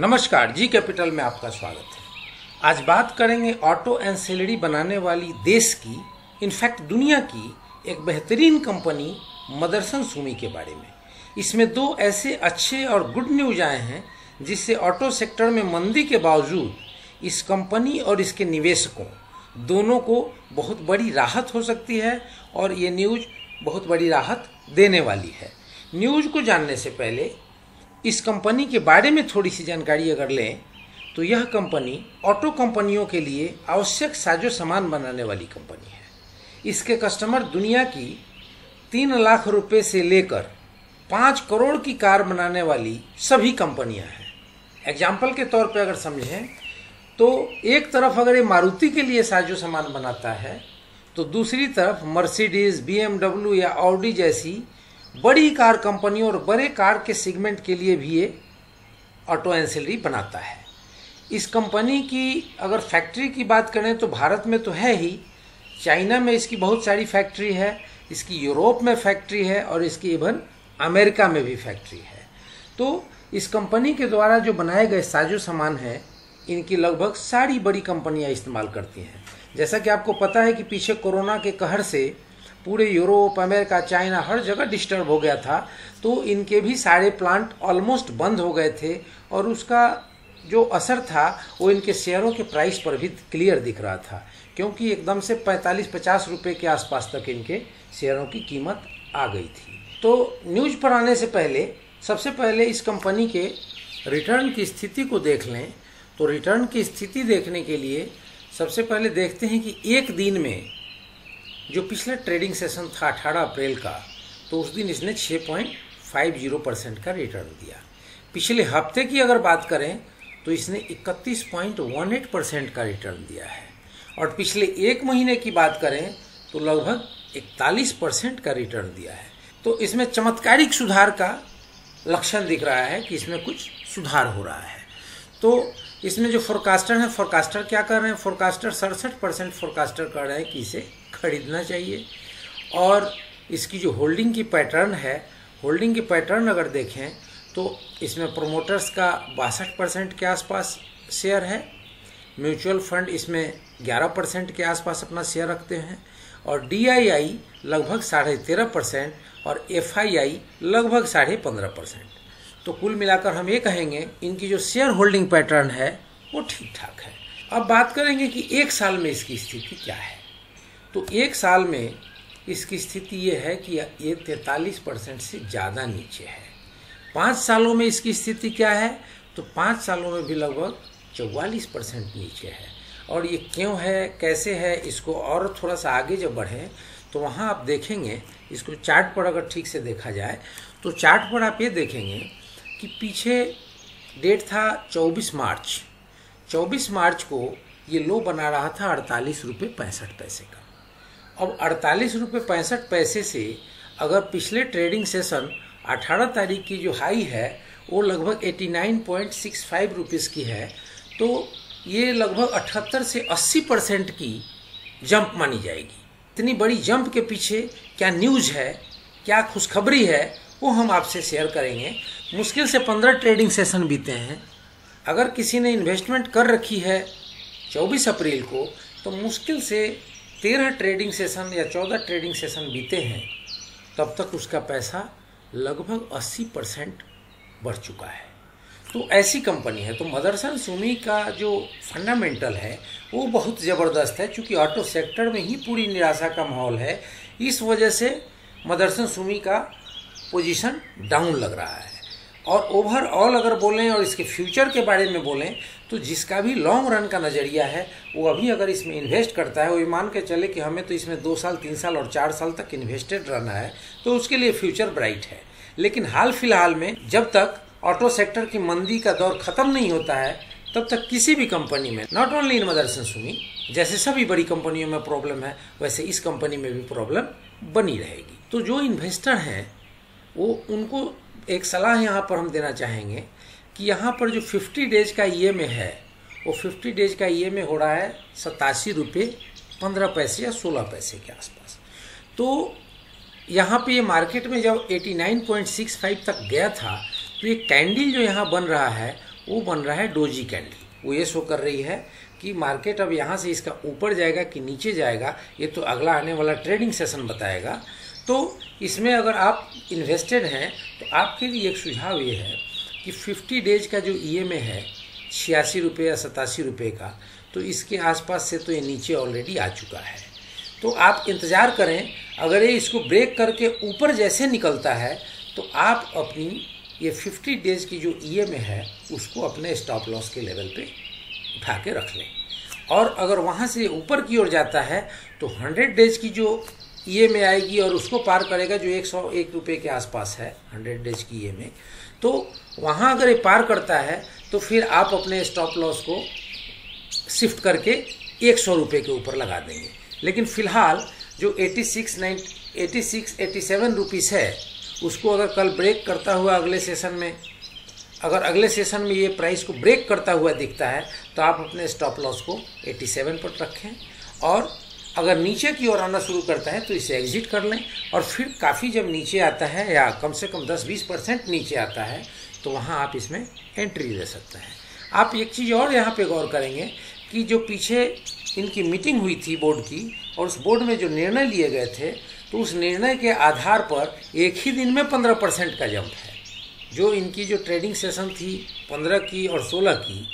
नमस्कार, G capital में आपका स्वागत है। आज बात करेंगे ऑटो एंड एंसिलरी बनाने वाली देश की, इनफैक्ट दुनिया की, एक बेहतरीन कंपनी मदरसन सुमी के बारे में। इसमें दो ऐसे अच्छे और गुड न्यूज़ आए हैं, जिससे ऑटो सेक्टर में मंदी के बावजूद इस कंपनी और इसके निवेशकों दोनों को बहुत बड़ी राहत हो सकती है और ये न्यूज़ बहुत बड़ी राहत देने वाली है। न्यूज़ को जानने से पहले इस कंपनी के बारे में थोड़ी सी जानकारी अगर लें तो यह कंपनी ऑटो कंपनियों के लिए आवश्यक साजो सामान बनाने वाली कंपनी है। इसके कस्टमर दुनिया की तीन लाख रुपए से लेकर पाँच करोड़ की कार बनाने वाली सभी कंपनियाँ हैं। एग्ज़ाम्पल के तौर पे अगर समझें तो एक तरफ़ अगर ये मारुति के लिए साजो सामान बनाता है तो दूसरी तरफ़ मर्सिडीज बी या ऑडी जैसी बड़ी कार कंपनियों और बड़े कार के सेगमेंट के लिए भी ये ऑटो एंसिलरी बनाता है। इस कंपनी की अगर फैक्ट्री की बात करें तो भारत में तो है ही, चाइना में इसकी बहुत सारी फैक्ट्री है, इसकी यूरोप में फैक्ट्री है और इसकी इवन अमेरिका में भी फैक्ट्री है। तो इस कंपनी के द्वारा जो बनाए गए साजो सामान हैं, इनकी लगभग सारी बड़ी कंपनियाँ इस्तेमाल करती हैं। जैसा कि आपको पता है कि पीछे कोरोना के कहर से पूरे यूरोप, अमेरिका, चाइना, हर जगह डिस्टर्ब हो गया था। तो इनके भी सारे प्लांट ऑलमोस्ट बंद हो गए थे और उसका जो असर था, वो इनके शेयरों के प्राइस पर भी क्लियर दिख रहा था। क्योंकि एकदम से 45-50 रुपए के आसपास तक इनके शेयरों की कीमत आ गई थी। तो न्यूज़ पर आने से पहले, सबसे पहले इस कंपनी के रिटर्न की स्थिति को देख लें। तो रिटर्न की स्थिति देखने के लिए सबसे पहले देखते हैं कि एक दिन में जो पिछला ट्रेडिंग सेशन था 18 अप्रैल का तो उस दिन इसने 6.50 परसेंट का रिटर्न दिया। पिछले हफ़्ते की अगर बात करें तो इसने 31.18 परसेंट का रिटर्न दिया है। और पिछले एक महीने की बात करें तो लगभग 41 परसेंट का रिटर्न दिया है। तो इसमें चमत्कारिक सुधार का लक्षण दिख रहा है कि इसमें कुछ सुधार हो रहा है। तो इसमें जो फोरकास्टर हैं फोरकास्टर क्या कर रहे हैं? फोरकास्टर सड़सठ परसेंट फोरकास्टर कर रहे हैं कि इसे खरीदना चाहिए। और इसकी जो होल्डिंग की पैटर्न है होल्डिंग की पैटर्न अगर देखें तो इसमें प्रोमोटर्स का बासठ परसेंट के आसपास शेयर है। म्यूचुअल फंड इसमें 11 परसेंट के आसपास अपना शेयर रखते हैं। और डीआईआई लगभग साढ़े तेरह परसेंट और एफआईआई लगभग साढ़े पंद्रह परसेंट तो कुल मिलाकर हम ये कहेंगे, इनकी जो शेयर होल्डिंग पैटर्न है, वो ठीक ठाक है। अब बात करेंगे कि एक साल में इसकी स्थिति क्या है। तो एक साल में इसकी स्थिति ये है कि ये तैतालीस परसेंट से ज़्यादा नीचे है। पाँच सालों में इसकी स्थिति क्या है? तो पाँच सालों में भी लगभग चौवालीस परसेंट नीचे है। और ये क्यों है? कैसे है? इसको और थोड़ा सा आगे जब बढ़ें तो वहाँ आप देखेंगे, इसको चार्ट पर अगर ठीक से देखा जाए तो चार्ट पर आप ये देखेंगे कि पीछे डेट था 24 मार्च। 24 मार्च को ये लो बना रहा था अड़तालीस रुपये पैंसठ पैसे का। अब अड़तालीस रुपये पैंसठ पैसे से अगर पिछले ट्रेडिंग सेशन 18 तारीख की जो हाई है, वो लगभग 89.65 रुपीस की है तो ये लगभग 78 से 80 परसेंट की जंप मानी जाएगी। इतनी बड़ी जंप के पीछे क्या न्यूज़ है, क्या खुशखबरी है वो हम आपसे शेयर करेंगे। मुश्किल से पंद्रह ट्रेडिंग सेशन बीते हैं। अगर किसी ने इन्वेस्टमेंट कर रखी है 24 अप्रैल को तो मुश्किल से तेरह ट्रेडिंग सेशन या चौदह ट्रेडिंग सेशन बीते हैं, तब तक उसका पैसा लगभग 80 परसेंट बढ़ चुका है। तो ऐसी कंपनी है तो मदरसन सुमी का जो फंडामेंटल है, वो बहुत ज़बरदस्त है क्योंकि ऑटो सेक्टर में ही पूरी निराशा का माहौल है। इस वजह से मदरसन सुमी का पोजीशन डाउन लग रहा है। और ओवरऑल अगर बोलें और इसके फ्यूचर के बारे में बोलें तो जिसका भी लॉन्ग रन का नज़रिया है, वो अभी अगर इसमें इन्वेस्ट करता है, वो ये मान के चले कि हमें तो इसमें दो साल, तीन साल और चार साल तक इन्वेस्टेड रहना है तो उसके लिए फ्यूचर ब्राइट है। लेकिन हाल फ़िलहाल में जब तक ऑटो सेक्टर की मंदी का दौर खत्म नहीं होता है, तब तक किसी भी कंपनी में नॉट ओनली इन मदरसन सुनी जैसे सभी बड़ी कंपनियों में प्रॉब्लम है, वैसे इस कंपनी में भी प्रॉब्लम बनी रहेगी। तो जो इन्वेस्टर हैं वो उनको एक सलाह यहाँ पर हम देना चाहेंगे कि यहाँ पर जो 50 डेज़ का ई एम है, वो 50 डेज़ का ई एम हो रहा है सतासी रुपये, पंद्रह पैसे या सोलह पैसे के आसपास। तो यहाँ पे ये मार्केट में जब 89.65 तक गया था तो ये कैंडल जो यहाँ बन रहा है, वो बन रहा है डोजी कैंडल वो ये शो कर रही है कि मार्केट अब यहाँ से इसका ऊपर जाएगा कि नीचे जाएगा, ये तो अगला आने वाला ट्रेडिंग सेशन बताएगा। तो इसमें अगर आप इन्वेस्टेड हैं तो आपके लिए एक सुझाव ये है कि 50 डेज़ का जो ई है, छियासी रुपये या सतासी रुपये का तो इसके आसपास से तो ये नीचे ऑलरेडी आ चुका है। तो आप इंतज़ार करें, अगर ये इसको ब्रेक करके ऊपर जैसे निकलता है तो आप अपनी ये 50 डेज़ की जो ई है, उसको अपने स्टॉप लॉस के लेवल पे उठा के रख लें। और अगर वहाँ से ऊपर की ओर जाता है तो 100 डेज़ की जो ई में आएगी और उसको पार करेगा जो एक सौ एक रुपये के आसपास है 100 डेज़ की ई में तो वहाँ अगर ये पार करता है तो फिर आप अपने स्टॉप लॉस को शिफ्ट करके एक सौ रुपये के ऊपर लगा देंगे। लेकिन फ़िलहाल जो 86 nine eighty six eighty seven rupees है, उसको अगर कल ब्रेक करता हुआ अगले सेशन में, अगर अगले सेशन में ये प्राइस को ब्रेक करता हुआ दिखता है तो आप अपने स्टॉप लॉस को 87 पर रखें और अगर नीचे की ओर आना शुरू करता है तो इसे एग्जिट कर लें। और फिर काफ़ी जब नीचे आता है, या कम से कम 10-20 परसेंट नीचे आता है तो वहाँ आप इसमें एंट्री ले सकते हैं। आप एक चीज़ और यहाँ पे गौर करेंगे कि जो पीछे इनकी मीटिंग हुई थी बोर्ड की, और उस बोर्ड में जो निर्णय लिए गए थे तो उस निर्णय के आधार पर एक ही दिन में पंद्रह परसेंट का जंप है। जो इनकी जो ट्रेडिंग सेशन थी, पंद्रह की और सोलह की,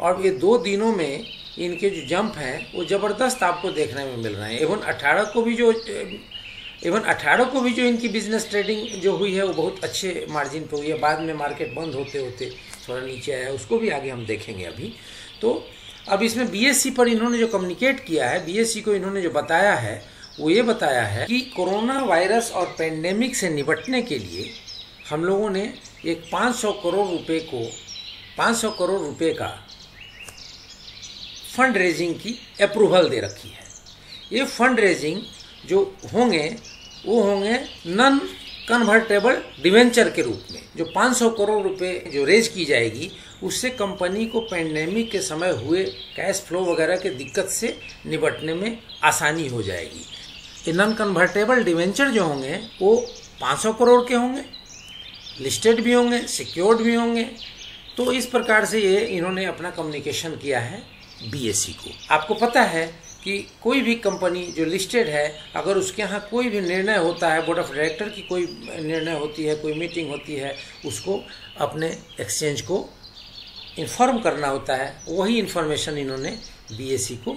और ये दो दिनों में इनके जो जंप हैं, वो ज़बरदस्त आपको देखने में मिल रहे हैं। इवन अठारह को भी जो, इवन अठारह को भी जो इनकी बिज़नेस ट्रेडिंग जो हुई है, वो बहुत अच्छे मार्जिन पे हुई है। बाद में मार्केट बंद होते होते थोड़ा नीचे आया है उसको भी आगे हम देखेंगे अभी। तो अब इसमें बीएससी पर इन्होंने जो कम्युनिकेट किया है बीएससी को इन्होंने जो बताया है, वो ये बताया है कि कोरोना वायरस और पेंडेमिक से निपटने के लिए हम लोगों ने एक 500 करोड़ रुपए को 500 करोड़ रुपए का फंड रेजिंग की अप्रूवल दे रखी है। ये फंड रेजिंग जो होंगे, वो होंगे नन कन्वर्टेबल डिवेंचर के रूप में। जो 500 करोड़ रुपए जो रेज की जाएगी, उससे कंपनी को पैंडेमिक के समय हुए कैश फ्लो वगैरह के दिक्कत से निपटने में आसानी हो जाएगी। ये नॉन कन्वर्टेबल डिवेंचर जो होंगे, वो 500 करोड़ के होंगे। लिस्टेड भी होंगे सिक्योर्ड भी होंगे। तो इस प्रकार से ये इन्होंने अपना कम्युनिकेशन किया है। बीएससी को। आपको पता है कि कोई भी कंपनी जो लिस्टेड है, अगर उसके यहाँ कोई भी निर्णय होता है बोर्ड ऑफ़ डायरेक्टर की कोई निर्णय होती है, कोई मीटिंग होती है, उसको अपने एक्सचेंज को इन्फॉर्म करना होता है। वही इन्फॉर्मेशन इन्होंने बीएससी को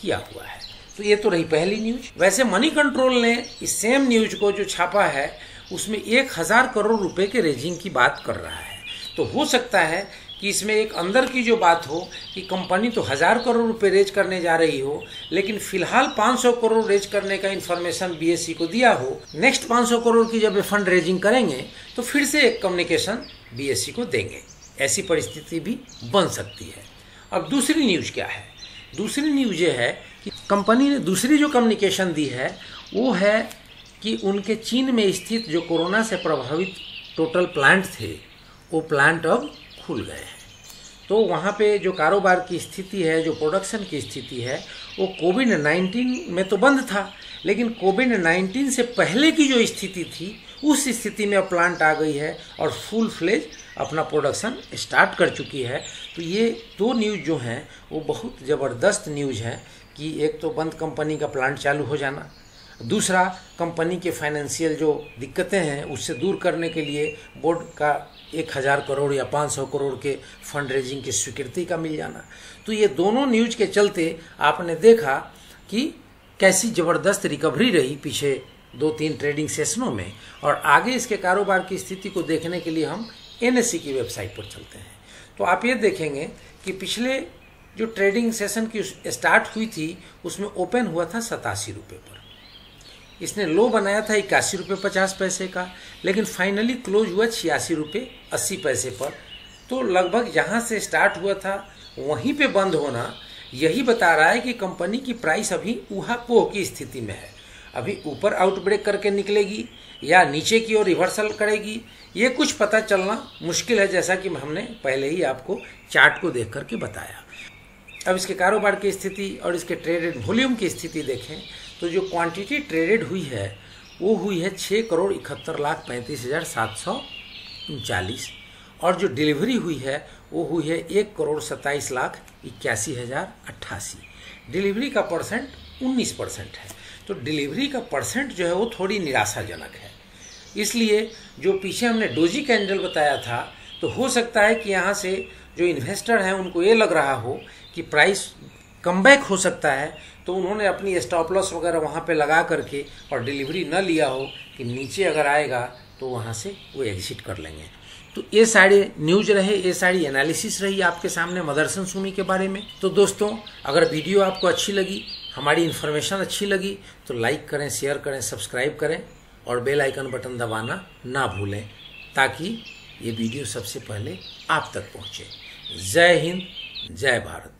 किया हुआ है। तो ये तो रही पहली न्यूज़ वैसे मनी कंट्रोल ने इस सेम न्यूज़ को जो छापा है, उसमें एक हज़ार करोड़ रुपए के रेजिंग की बात कर रहा है। तो हो सकता है कि इसमें एक अंदर की जो बात हो कि कंपनी तो हज़ार करोड़ रुपए रेज करने जा रही हो, लेकिन फ़िलहाल 500 करोड़ रेज करने का इन्फॉर्मेशन बीएससी को दिया हो नेक्स्ट 500 करोड़ की जब फंड रेजिंग करेंगे तो फिर से एक कम्युनिकेशन बीएससी को देंगे। ऐसी परिस्थिति भी बन सकती है। अब दूसरी न्यूज़ क्या है? दूसरी न्यूज़ ये है कि कंपनी ने दूसरी जो कम्युनिकेशन दी है, वो है कि उनके चीन में स्थित जो कोरोना से प्रभावित टोटल प्लांट थे, वो प्लांट अब खुल गए हैं। तो वहाँ पे जो कारोबार की स्थिति है, जो प्रोडक्शन की स्थिति है, वो कोविड नाइन्टीन में तो बंद था, लेकिन कोविड नाइन्टीन से पहले की जो स्थिति थी, उस स्थिति में अब प्लांट आ गई है और फुल फ्लेज अपना प्रोडक्शन स्टार्ट कर चुकी है। तो ये दो न्यूज़ जो हैं, वो बहुत ज़बरदस्त न्यूज़ है कि एक तो बंद कंपनी का प्लांट चालू हो जाना दूसरा कंपनी के फाइनेंशियल जो दिक्कतें हैं, उससे दूर करने के लिए बोर्ड का एक हज़ार करोड़ या पाँच सौ करोड़ के फंड रेजिंग की स्वीकृति का मिल जाना। तो ये दोनों न्यूज़ के चलते आपने देखा कि कैसी ज़बरदस्त रिकवरी रही पीछे दो तीन ट्रेडिंग सेशनों में और आगे इसके कारोबार की स्थिति को देखने के लिए हम एनएससी की वेबसाइट पर चलते हैं। तो आप ये देखेंगे कि पिछले जो ट्रेडिंग सेशन की स्टार्ट हुई थी, उसमें ओपन हुआ था सतासी रुपये पर। इसने लो बनाया था इक्यासी रुपये पचास पैसे का, लेकिन फाइनली क्लोज हुआ छियासी रुपये अस्सी पैसे पर। तो लगभग जहाँ से स्टार्ट हुआ था, वहीं पे बंद होना, यही बता रहा है कि कंपनी की प्राइस अभी ऊहा पोह की स्थिति में है। अभी ऊपर आउटब्रेक करके निकलेगी या नीचे की ओर रिवर्सल करेगी, ये कुछ पता चलना मुश्किल है, जैसा कि हमने पहले ही आपको चार्ट को देख करके बताया। अब इसके कारोबार की स्थिति और इसके ट्रेडेड वॉल्यूम की स्थिति देखें। तो जो क्वांटिटी ट्रेडेड हुई है, वो हुई है छः करोड़ इकहत्तर लाख पैंतीस हज़ार सात सौ उनचालीस। और जो डिलीवरी हुई है, वो हुई है एक करोड़ सत्ताईस लाख इक्यासी हज़ार अट्ठासी। डिलीवरी का परसेंट उन्नीस परसेंट है। तो डिलीवरी का परसेंट जो है, वो थोड़ी निराशाजनक है। इसलिए जो पीछे हमने डोजी कैंडल बताया था तो हो सकता है कि यहाँ से जो इन्वेस्टर हैं, उनको ये लग रहा हो कि प्राइस कम हो सकता है तो उन्होंने अपनी स्टॉप लॉस वगैरह वहाँ पे लगा करके और डिलीवरी न लिया हो कि नीचे अगर आएगा तो वहाँ से वो एग्जिट कर लेंगे। तो ये सारे न्यूज़ रहे, ये सारी एनालिसिस रही आपके सामने मदरसन सुमी के बारे में। तो दोस्तों, अगर वीडियो आपको अच्छी लगी, हमारी इन्फॉर्मेशन अच्छी लगी तो लाइक करें शेयर करें सब्सक्राइब करें और बेल आइकन बटन दबाना ना भूलें ताकि ये वीडियो सबसे पहले आप तक पहुँचे। जय हिंद, जय भारत।